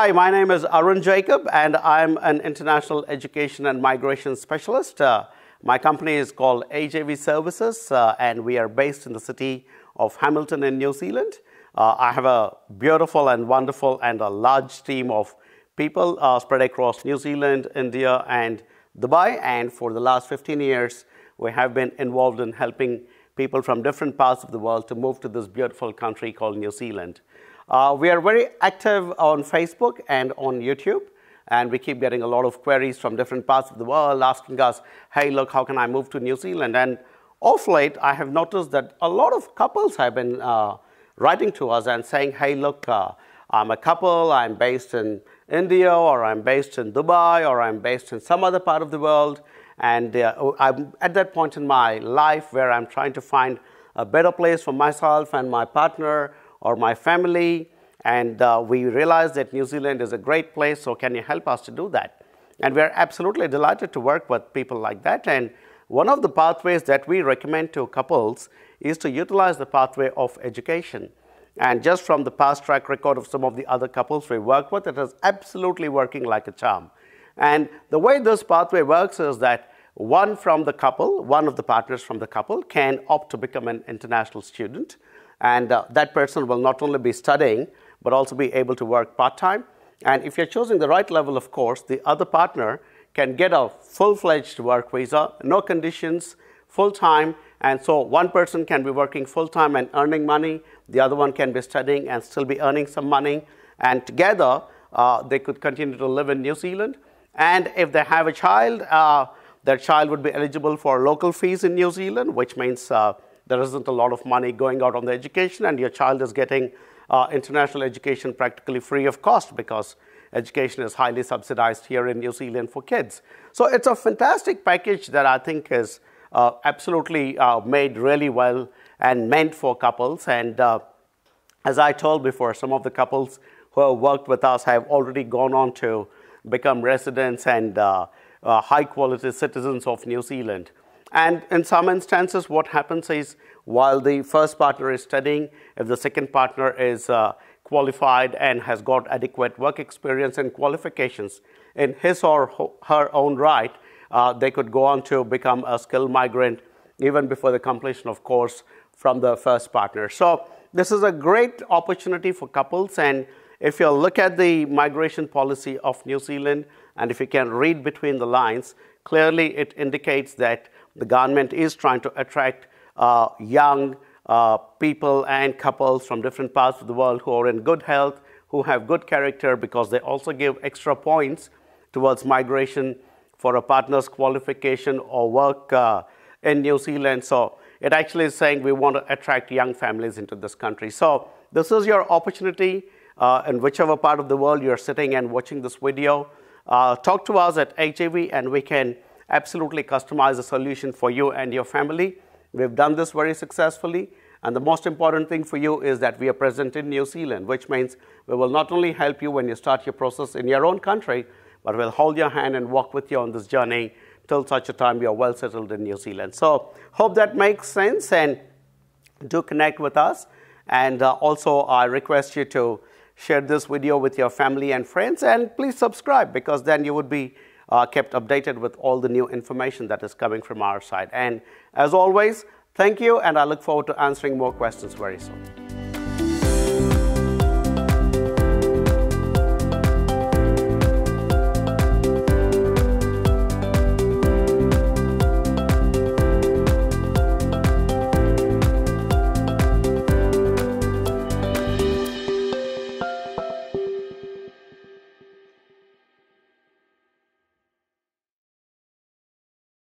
Hi, my name is Arun Jacob, and I'm an international education and migration specialist. Uh, my company is called AJV Services, uh, and we are based in the city of Hamilton in New Zealand. Uh, I have a beautiful and wonderful and a large team of people uh, spread across New Zealand, India, and Dubai. And for the last 15 years, we have been involved in helping people from different parts of the world to move to this beautiful country called New Zealand. Uh, we are very active on Facebook and on YouTube, and we keep getting a lot of queries from different parts of the world asking us, hey, look, how can I move to New Zealand? And off late, I have noticed that a lot of couples have been uh, writing to us and saying, hey, look, uh, I'm a couple, I'm based in India, or I'm based in Dubai, or I'm based in some other part of the world. And uh, I'm at that point in my life where I'm trying to find a better place for myself and my partner or my family. And uh, we realized that New Zealand is a great place, so can you help us to do that? And we're absolutely delighted to work with people like that. And one of the pathways that we recommend to couples is to utilize the pathway of education. And just from the past track record of some of the other couples we work with, it is absolutely working like a charm. And the way this pathway works is that one from the couple, one of the partners from the couple, can opt to become an international student. And uh, that person will not only be studying, but also be able to work part time. And if you're choosing the right level of course, the other partner can get a full fledged work visa, no conditions, full time. And so one person can be working full time and earning money, the other one can be studying and still be earning some money. And together, uh, they could continue to live in New Zealand. And if they have a child, uh, their child would be eligible for local fees in New Zealand, which means uh, there isn't a lot of money going out on the education, and your child is getting uh, international education practically free of cost because education is highly subsidized here in New Zealand for kids. So it's a fantastic package that I think is uh, absolutely uh, made really well and meant for couples. And uh, as I told before, some of the couples who have worked with us have already gone on to become residents and uh, uh, high quality citizens of New Zealand. And in some instances, what happens is while the first partner is studying, if the second partner is uh, qualified and has got adequate work experience and qualifications in his or her own right, uh, they could go on to become a skilled migrant even before the completion of course from the first partner. So this is a great opportunity for couples and if you look at the migration policy of New Zealand and if you can read between the lines, clearly it indicates that the government is trying to attract uh, young uh, people and couples from different parts of the world who are in good health, who have good character, because they also give extra points towards migration for a partner's qualification or work uh, in New Zealand. So it actually is saying we want to attract young families into this country. So this is your opportunity uh, in whichever part of the world you're sitting and watching this video. Uh, talk to us at AJV and we can absolutely customize a solution for you and your family. We've done this very successfully. And the most important thing for you is that we are present in New Zealand, which means we will not only help you when you start your process in your own country, but we'll hold your hand and walk with you on this journey till such a time you're well settled in New Zealand. So, hope that makes sense and do connect with us. And uh, also, I request you to share this video with your family and friends, and please subscribe because then you would be uh, kept updated with all the new information that is coming from our side. And as always, thank you, and I look forward to answering more questions very soon.